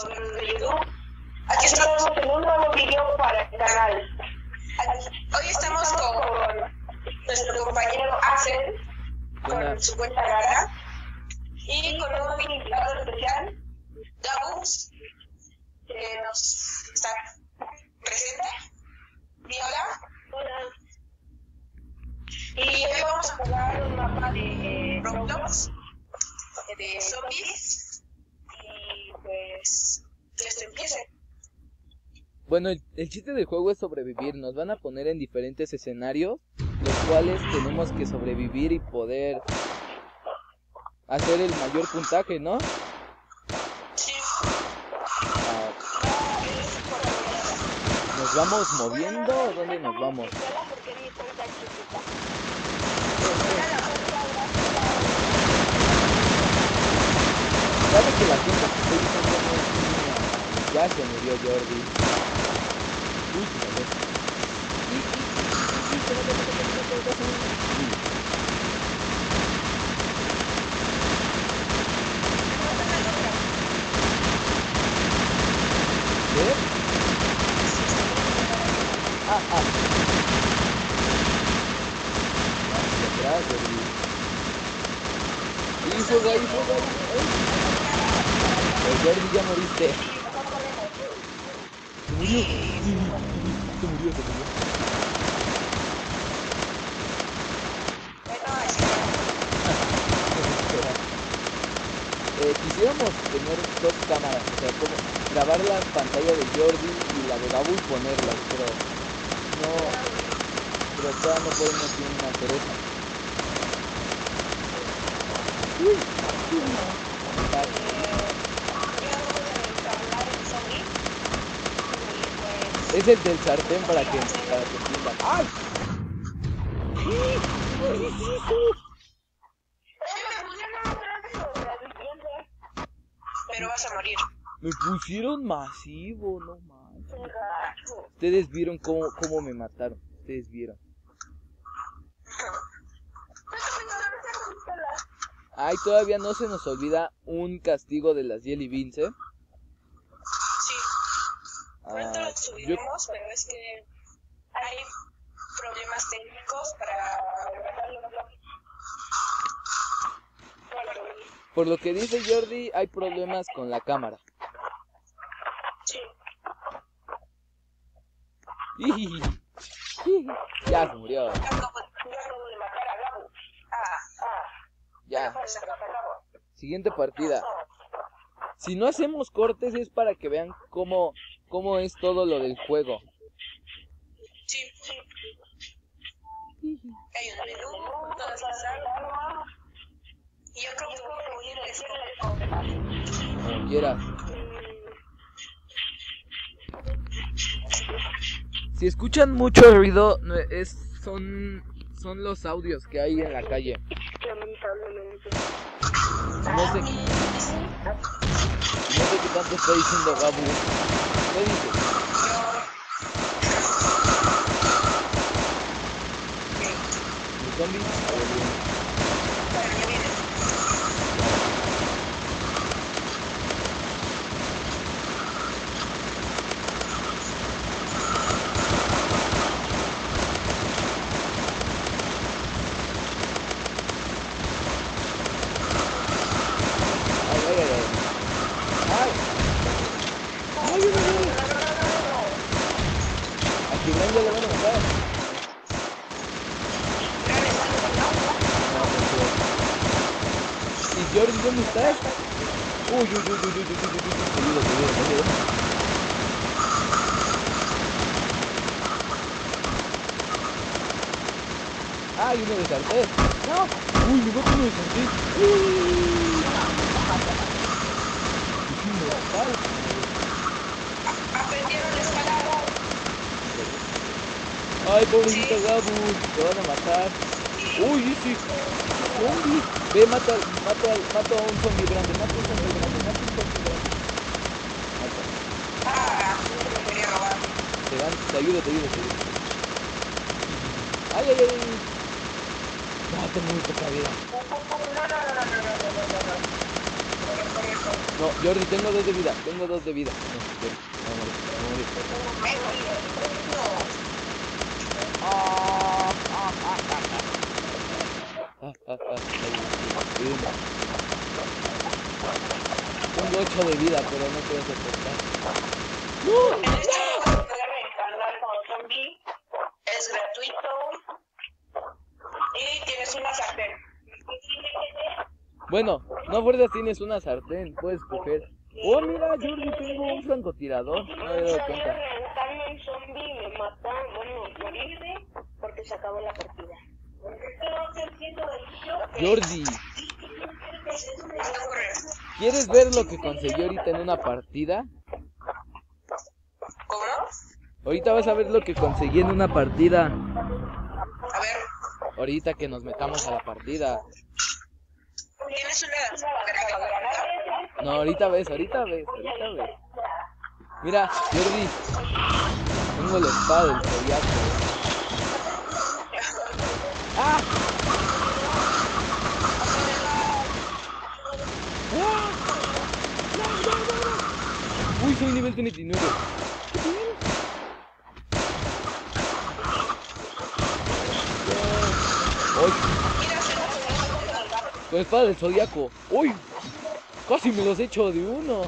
sobre de YouTube. Aquí estamos en un nuevo video para el canal. Hoy estamos con nuestro compañero Axel, con su cuenta rara, y con un invitado especial, Gabus, que nos está presente. ¿Y hola? Hola. Y hoy vamos a jugar un mapa de Roblox, de zombies, pues que esto empiece. Bueno, el, el, chiste del juego es sobrevivir. Nos van a poner en diferentes escenarios, los cuales tenemos que sobrevivir y poder hacer el mayor puntaje, ¿no? Sí. Ah, ¿Nos vamos moviendo o dónde nos vamos? ¿Sabe que la gente que estoy ya se murió Jordi. Uy, ¿Qué? Ah, ah. Hacia atrás, Jordi. Ahí fuego, ahí. Jordi ya moriste. Se murió. Se murió, se murió. Eh, quisiéramos tener dos cámaras, o sea, como grabar la pantalla de Jordi y la de Gabu y ponerlas, pero no, pero todavía no podemos hacer eso. Uy, Es el del sartén para que, para que entiendan. ¡Ay! Pero vas a morir. Me pusieron masivo, no manches. Ustedes vieron cómo, cómo me mataron. Ustedes vieron. Ay, todavía no se nos olvida un castigo de las Jelly Beans, ¿eh? Pronto Ah, lo subiremos, pero es que hay problemas técnicos para por lo que dice Jordi, hay problemas con la cámara. Sí. Ya se murió. Ya. Ah, ah. Siguiente partida. Si no hacemos cortes es para que vean cómo, cómo es todo lo del juego. Sí. Hay un menú, todas las armas. Y yo creo que a unir el Como quieras. Si escuchan mucho ruido, es, son, son los audios que hay en la calle. Lamentablemente. No sé, no sé qué tanto está diciendo Gabu. Zumbi. dando certo. Ui, ui, ui, ui, ui, ui, ui, ui, ui, ui, ui, ui, ui, ui, ui, Ui, ui, ui, ui, ui, ui, ui, Ai, bonita gabucha, bora matar. Ui, isso. zombie. Ve, mata, mata, mata a un zombie grande, mata a un zombie grande, mata a un zombie grande. Mata. Te dan, te ayudo, te ayudo, te ayudo. Ay, ay, ay. No, tengo muy poca vida. No, Jordi, tengo dos de vida, tengo dos de vida. No, Jordi, no morir, no morir. Oh, oh, oh, oh, oh. Tengo ocho de vida, pero no puedo soportar. ¡No! Puedes reencarnar como es gratuito y tienes una sartén. Bueno, no fuerzas tienes una sartén, puedes coger. Oh, mira, Jordi, tengo un francotirador. No he dado cuenta. en zombie y me mata, bueno, morir porque se acabó la partida. Jordi, ¿quieres ver lo que conseguí ahorita en una partida? ¿Cómo? Ahorita vas a ver lo que conseguí en una partida. A ver, Ahorita que nos metamos a la partida. tienes una No, ahorita ves, ahorita ves, ahorita ves. Mira, Jordi, tengo la espada del zodiaco. ¡Ah! Uy, soy nivel 39. ¿Qué bien? ¡Ay! Con espada del zodiaco. ¡Uy! Casi me los echo de uno.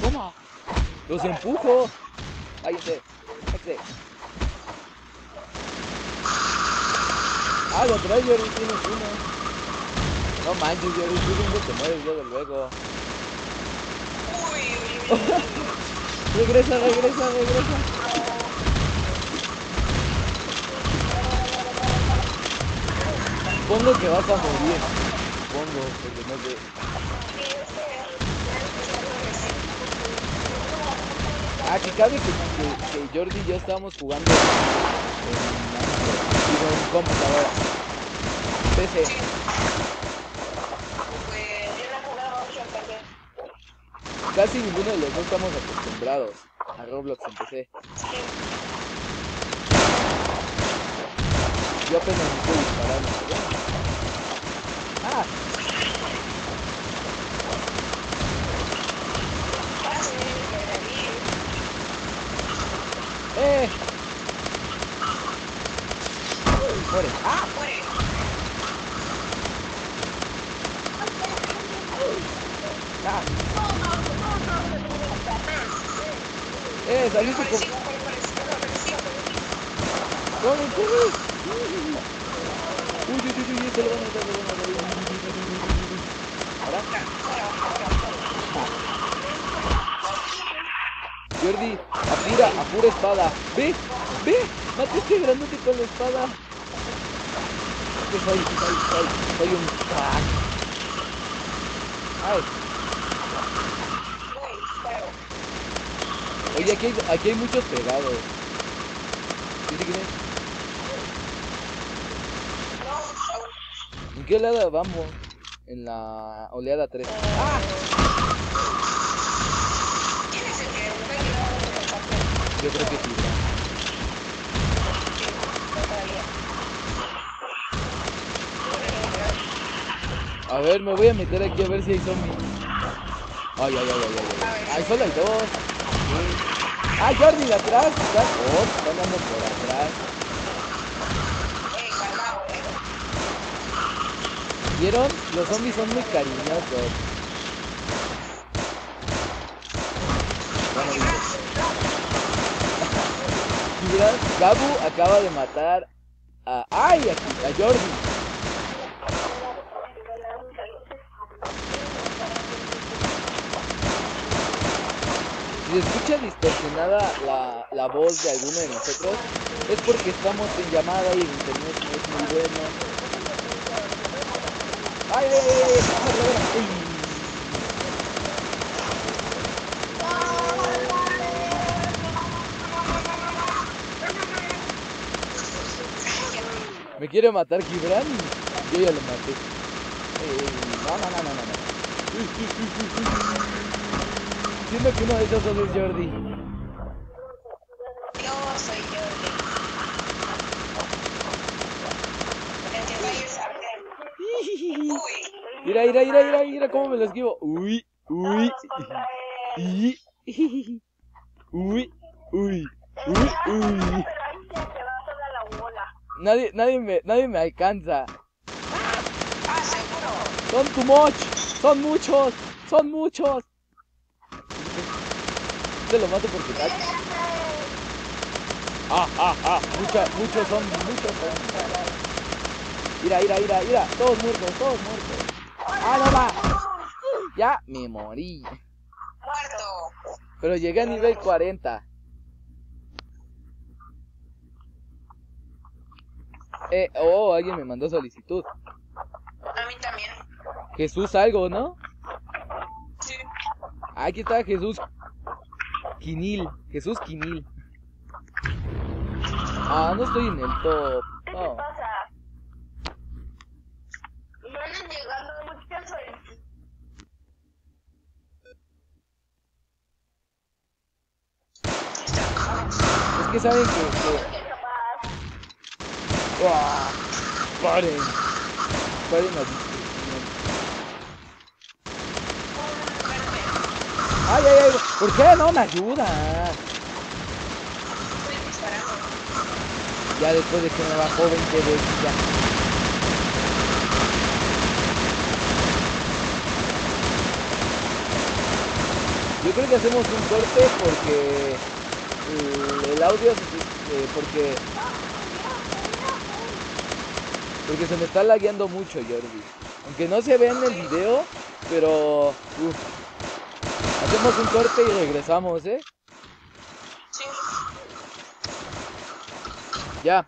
Toma. Los empujo. Ahí está. Este. Ah, lo traes, Jordi, tienes uno. No manches, Jordi, tú siempre te mueres luego, luego. Uy, uy, uy. Regresa, regresa, regresa. Supongo que vas a morir. Supongo, porque no sé. Ah, que cabe que, que, que Jordi y yo estábamos jugando en, digo, en computadora. PC. Pues en. Casi ninguno de los dos estamos acostumbrados a Roblox en PC. Yo apenas me estoy disparando. ¿verdad? Ah, Casi me perdí. eh. Muere. Ah, Muere. ah. Eh, saliste con... ¡Corre, corre! Uy, uy, uy, uy, se lo van a matar, se lo van a matar. Ahora. Jordi, apura, apura espada. Ve, ve, mate este grandote con la espada. Que soy, soy, soy, soy un crack. Ay, oye, aquí hay, aquí hay muchos pegados. ¿Viste quién es? No, ¿En qué oleada vamos? En la oleada 3. ¡Ah! Yo creo que sí. A ver, me voy a meter aquí a ver si hay zombies. Ay, ay, ay, ay, ay. ay. Solo hay dos. Ah, Jordi, de atrás. Oh, está andando por atrás. ¿Vieron? Los zombies son muy cariñosos. Mirad, Gabu acaba de matar a... ¡Ay! A, a Jordi. Si escucha distorsionada la, la voz de alguno de nosotros, es porque estamos en llamada y el internet no es muy bueno. ¡Ay, ay, ay! ay. Me quiere matar Gibran yo ya lo maté. Eh, no, no, no, no, no. Siento que uno de esos dos es Jordi. Yo soy Jordi. El que. Uy. Mira, mira, mira, mira, mira cómo me lo esquivo. Uy, Uy. Y. Uy. Uy. Uy. Uy. Nadie, nadie me, nadie me alcanza. Ah, seguro. Son too much. Son muchos. Son muchos. Te lo mato porque cacho. Ah, ah, ah. Mucha, muchos son, muchos son. Mira, mira, mira, mira. Todos muertos, todos muertos. Ah, no va. Ya me morí. Muerto. Pero llegué a nivel 40. Eh, oh, alguien me mandó solicitud. A mí también. Jesús algo, ¿no? Sí. Aquí está Jesús Quinil. Jesús Quinil. Ah, no estoy en el top. ¿Qué No. te pasa? Me van llegando muchas. Es que saben que... que-. Paren. Paren la Ay. ¿Por qué no me ayuda? Ya después de que me bajó 20 veces. Yo creo que hacemos un corte porque el, el audio, eh, porque porque se me está lagueando mucho, Jordi. Aunque no se vea en el video, pero. Hacemos un corte y regresamos, ¿eh? Sí. Ya,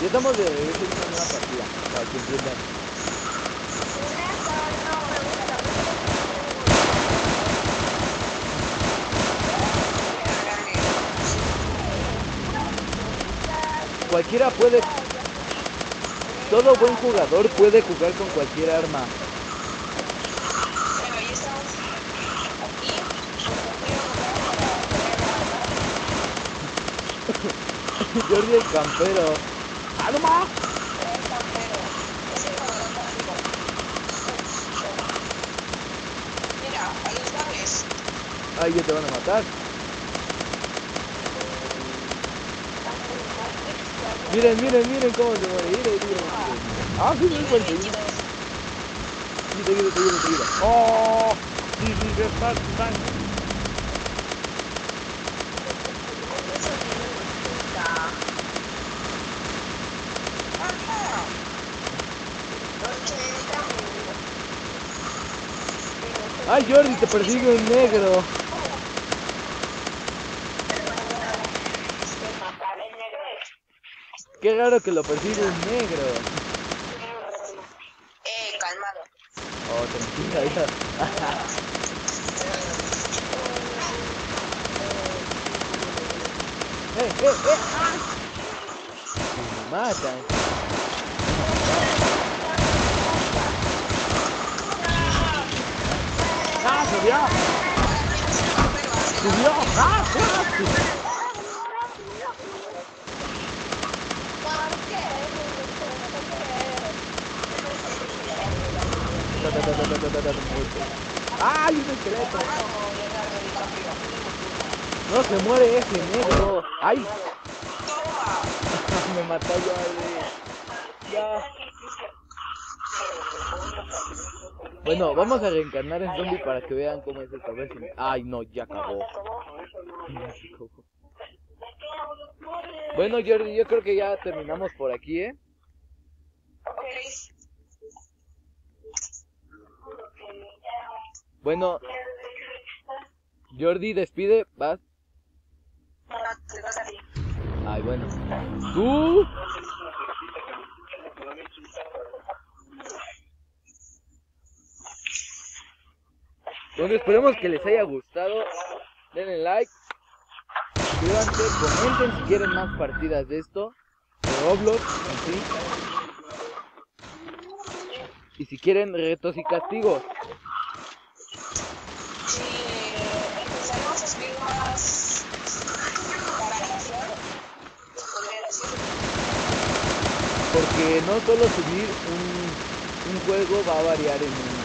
ya estamos de regreso en una nueva partida, para que entiendan. Cualquiera puede. Todo buen jugador puede jugar con cualquier arma. Bueno, ya estamos aquí. Jordi el campero. ¡Ah, no más! Mira, a los bares. Ay, ya te van a matar. Miren, miren, miren cómo se muere. Miren, miren. Ah, sí, sí, 41. Líquidos. Sí. ¡Oh! Sí, sí, ¡Ay, Jordi, te persigue un negro! Qué raro que lo persigue un negro. Eh, calmado. Oh, tranquila, ya. ¡Eh, eh, eh! Me matan. Subió! ¡Subió! ¡Ah. ¡Ay, un esqueleto! No se muere ese negro. ¡Ay! Me mató Jordi. Ya. Bueno, vamos a reencarnar en zombie para que vean cómo es esta vez. Ay, no, ya acabó. Bueno, Jordi, yo creo que ya terminamos por aquí, ¿eh? Bueno, Jordi, despide, vas. Ay, bueno. ¿Tú? Bueno, esperemos que les haya gustado. Denle like. Suscríbanse, comenten si quieren más partidas de esto. De Roblox, en. Y si quieren retos y castigos. Si empezamos a subir más. Porque no solo subir un, un juego va a variar en un